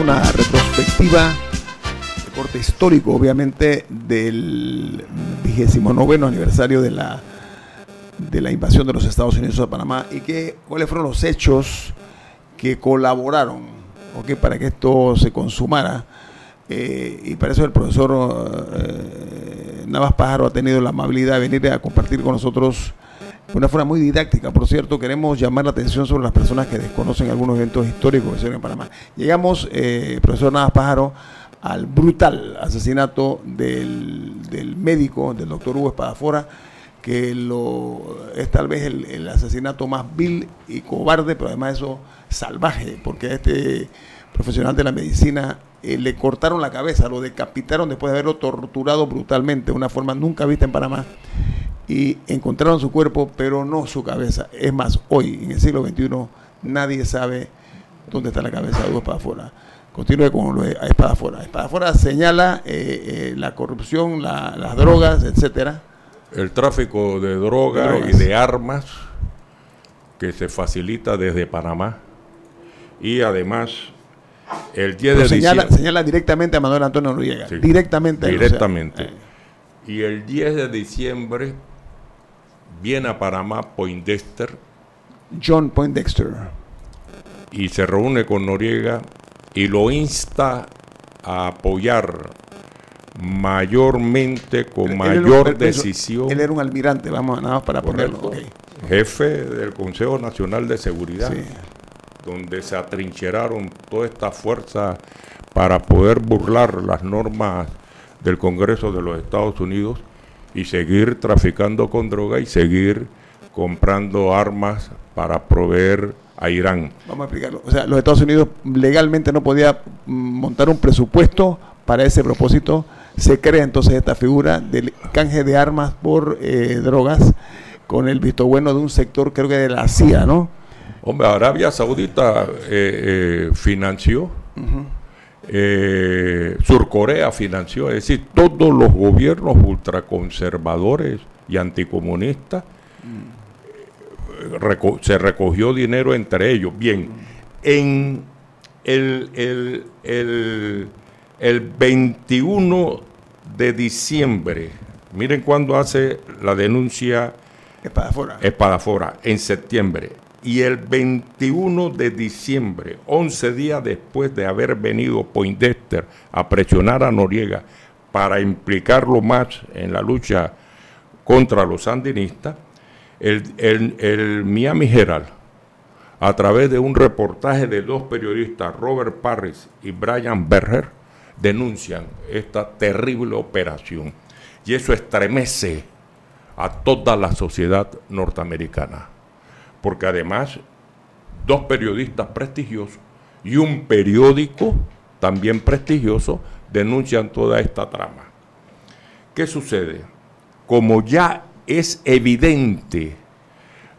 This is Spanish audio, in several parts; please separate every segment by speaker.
Speaker 1: una retrospectiva de corte histórico, obviamente, del vigésimo noveno aniversario de la, de la invasión de los Estados Unidos a Panamá y que, cuáles fueron los hechos que colaboraron para que esto se consumara. Eh, y para eso el profesor eh, Navas Pájaro ha tenido la amabilidad de venir a compartir con nosotros de una forma muy didáctica, por cierto, queremos llamar la atención sobre las personas que desconocen algunos eventos históricos que se en Panamá. Llegamos, eh, profesor Navas Pájaro, al brutal asesinato del, médico, del doctor Hugo Espadafora, que lo, es tal vez el, asesinato más vil y cobarde, pero además eso salvaje, porque a este profesional de la medicina eh, le cortaron la cabeza, lo decapitaron después de haberlo torturado brutalmente, de una forma nunca vista en Panamá y encontraron su cuerpo, pero no su cabeza. Es más, hoy, en el siglo XXI, nadie sabe dónde está la cabeza de Hugo Espadafora. Continúe con lo de Espadafora. Espadafora señala eh, eh, la corrupción, las drogas, etcétera.
Speaker 2: El tráfico de drogas, y de armas que se facilita desde Panamá. Y además, el 10 de
Speaker 1: señala,
Speaker 2: diciembre.
Speaker 1: Señala directamente a Manuel Antonio Noriega. directamente.
Speaker 2: Directamente. Eh. Y el 10 de diciembre viene a Panamá Poindexter.
Speaker 1: John Poindexter.
Speaker 2: Y se reúne con Noriega y lo insta a apoyar mayormente, con mayor decisión.
Speaker 1: Él era un almirante, vamos nada más para ponerlo.
Speaker 2: Jefe del Consejo Nacional de Seguridad, donde se atrincheraron toda esta fuerza para poder burlar las normas del Congreso de los Estados Unidos y seguir traficando con droga y seguir comprando armas para proveer a Irán.
Speaker 1: Vamos a explicarlo. O sea, los Estados Unidos legalmente no podía montar un presupuesto para ese propósito. Se crea entonces esta figura del canje de armas por eh, drogas con el visto bueno de un sector, creo que de la CIA, ¿no?
Speaker 2: Hombre, Arabia Saudita eh, eh, financió eh, Surcorea financió, es decir, todos los gobiernos ultraconservadores y anticomunistas eh, se recogió dinero entre ellos. Bien, en el, el, el, 21 de diciembre, miren cuándo hace la denuncia
Speaker 1: Espadafora.
Speaker 2: Espadafora, en septiembre y el 21 de diciembre, 11 días después de haber venido Poindexter a presionar a Noriega para implicarlo más en la lucha contra los sandinistas, el, Miami Herald, a través de un reportaje de dos periodistas, Robert Parris y Brian Berger, denuncian esta terrible operación. Y eso estremece a toda la sociedad norteamericana porque además dos periodistas prestigiosos y un periódico también prestigioso denuncian toda esta trama. ¿Qué sucede? Como ya es evidente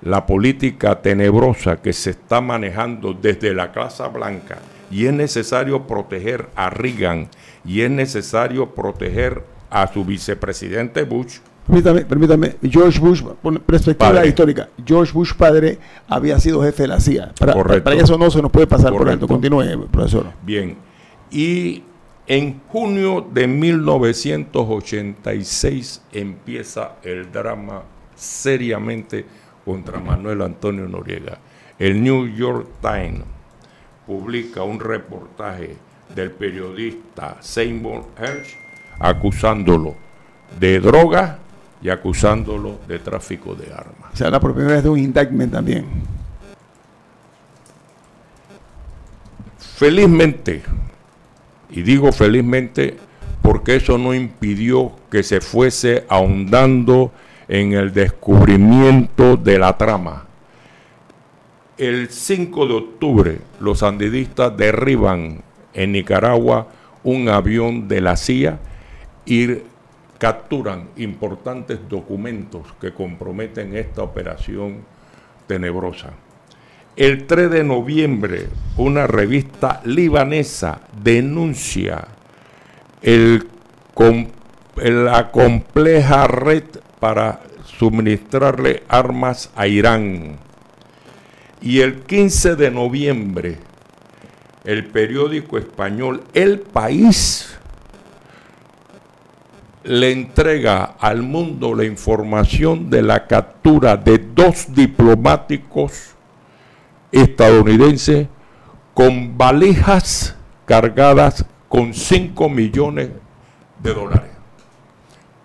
Speaker 2: la política tenebrosa que se está manejando desde la Casa Blanca y es necesario proteger a Reagan y es necesario proteger a su vicepresidente Bush,
Speaker 1: Permítame, permítame, George Bush, perspectiva histórica, George Bush padre había sido jefe de la CIA. Para, para eso no se nos puede pasar por alto. Continúe, profesor.
Speaker 2: Bien. Y en junio de 1986 empieza el drama seriamente contra Manuel Antonio Noriega. El New York Times publica un reportaje del periodista Seymour Hersh acusándolo de droga y acusándolo de tráfico de armas.
Speaker 1: Se habla por primera vez de un indictment también.
Speaker 2: Felizmente, y digo felizmente porque eso no impidió que se fuese ahondando en el descubrimiento de la trama. El 5 de octubre los sandidistas derriban en Nicaragua un avión de la CIA y capturan importantes documentos que comprometen esta operación tenebrosa. El 3 de noviembre, una revista libanesa denuncia la compleja red para suministrarle armas a Irán. Y el 15 de noviembre, el periódico español El País le entrega al mundo la información de la captura de dos diplomáticos estadounidenses con valijas cargadas con 5 millones de dólares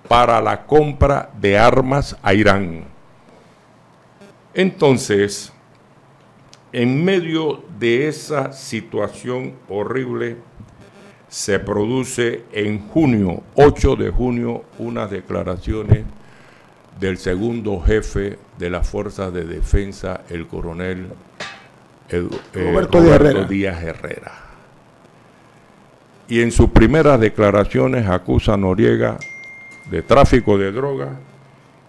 Speaker 2: para la compra de armas a Irán. Entonces, en medio de esa situación horrible, se produce en junio, 8 de junio, unas declaraciones del segundo jefe de las fuerzas de defensa, el coronel eh, Roberto, Díaz Herrera. Y en sus primeras declaraciones acusa a Noriega de tráfico de drogas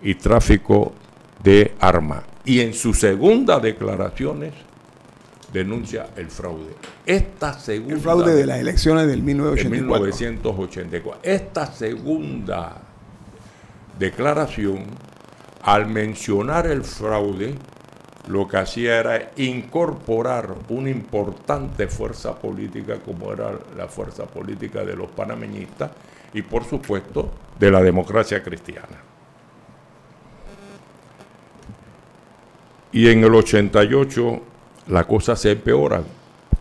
Speaker 2: y tráfico de armas. Y en sus segundas declaraciones denuncia el fraude. Esta segunda,
Speaker 1: el fraude de las elecciones del 1984.
Speaker 2: 1984. Esta segunda declaración, al mencionar el fraude, lo que hacía era incorporar una importante fuerza política como era la fuerza política de los panameñistas y por supuesto de la democracia cristiana. Y en el 88 la cosa se empeora,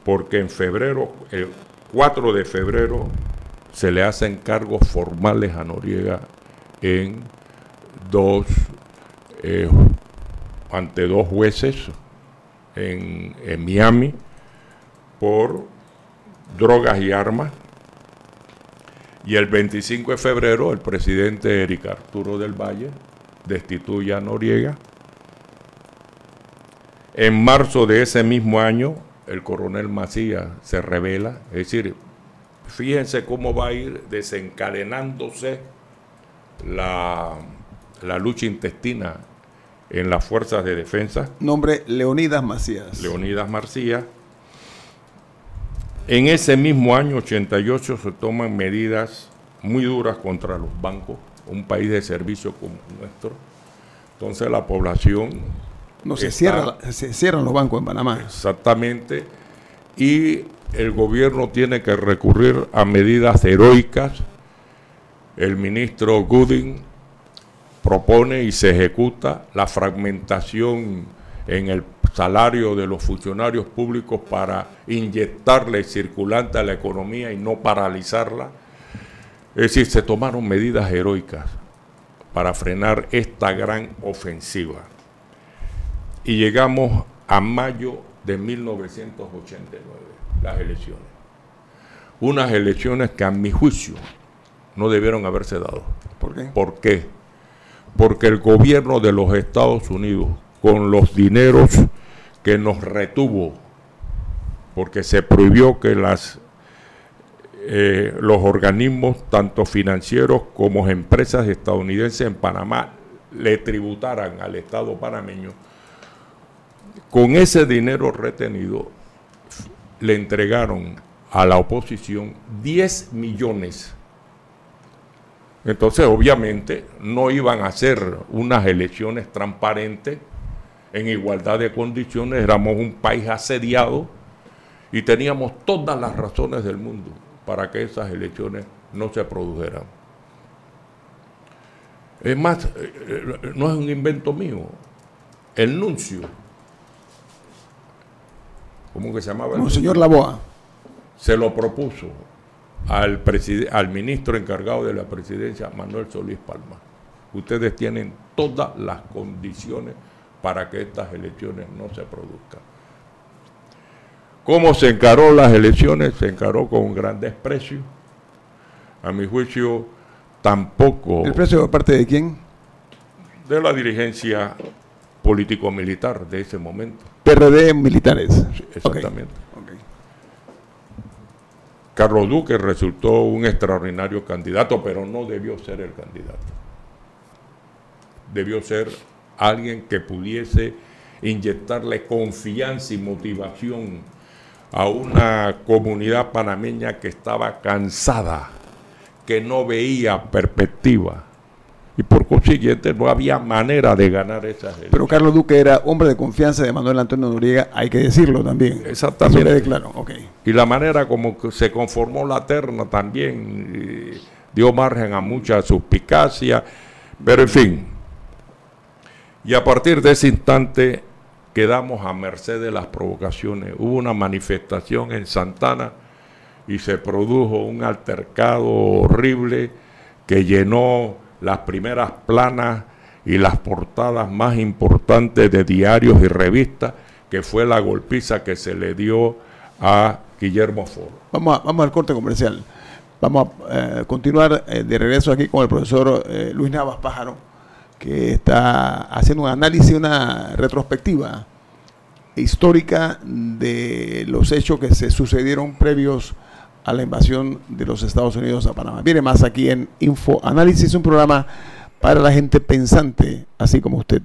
Speaker 2: porque en febrero, el 4 de febrero, se le hacen cargos formales a Noriega en dos, eh, ante dos jueces en, en Miami por drogas y armas. Y el 25 de febrero el presidente Eric Arturo del Valle destituye a Noriega en marzo de ese mismo año, el coronel Macías se revela, es decir, fíjense cómo va a ir desencadenándose la, la lucha intestina en las fuerzas de defensa.
Speaker 1: Nombre Leonidas Macías.
Speaker 2: Leonidas Macías. En ese mismo año 88 se toman medidas muy duras contra los bancos, un país de servicio como nuestro. Entonces la población
Speaker 1: no se, cierra, se cierran los bancos en Panamá.
Speaker 2: Exactamente. Y el gobierno tiene que recurrir a medidas heroicas. El ministro Gooding propone y se ejecuta la fragmentación en el salario de los funcionarios públicos para inyectarle circulante a la economía y no paralizarla. Es decir, se tomaron medidas heroicas para frenar esta gran ofensiva y llegamos a mayo de 1989, las elecciones. Unas elecciones que a mi juicio no debieron haberse dado.
Speaker 1: ¿Por qué?
Speaker 2: ¿Por qué? Porque el gobierno de los Estados Unidos, con los dineros que nos retuvo, porque se prohibió que las, eh, los organismos, tanto financieros como empresas estadounidenses en Panamá, le tributaran al Estado panameño, con ese dinero retenido le entregaron a la oposición 10 millones. Entonces, obviamente, no iban a ser unas elecciones transparentes en igualdad de condiciones, éramos un país asediado y teníamos todas las razones del mundo para que esas elecciones no se produjeran. Es más, eh, eh, no es un invento mío. El nuncio ¿cómo que se llamaba?
Speaker 1: señor Laboa.
Speaker 2: Se lo propuso al, al ministro encargado de la presidencia, Manuel Solís Palma. Ustedes tienen todas las condiciones para que estas elecciones no se produzcan. ¿Cómo se encaró las elecciones? Se encaró con un gran desprecio. A mi juicio, tampoco...
Speaker 1: ¿El precio de parte de quién?
Speaker 2: De la dirigencia político-militar de ese momento.
Speaker 1: PRD militares.
Speaker 2: exactamente. Carlos Duque resultó un extraordinario candidato, pero no debió ser el candidato. Debió ser alguien que pudiese inyectarle confianza y motivación a una comunidad panameña que estaba cansada, que no veía perspectiva y por consiguiente no había manera de ganar esas elecciones.
Speaker 1: Pero Carlos Duque era hombre de confianza de Manuel Antonio Noriega, hay que decirlo también.
Speaker 2: Exactamente.
Speaker 1: Eso claro, ok.
Speaker 2: Y la manera como que se conformó la terna también dio margen a mucha suspicacia, pero en fin. Y a partir de ese instante quedamos a merced de las provocaciones. Hubo una manifestación en Santana y se produjo un altercado horrible que llenó las primeras planas y las portadas más importantes de diarios y revistas, que fue la golpiza que se le dio a Guillermo Foro.
Speaker 1: Vamos, vamos al corte comercial. Vamos a eh, continuar eh, de regreso aquí con el profesor eh, Luis Navas Pájaro, que está haciendo un análisis, una retrospectiva histórica de los hechos que se sucedieron previos a la invasión de los Estados Unidos a Panamá. Viene más aquí en Info Análisis, un programa para la gente pensante, así como usted.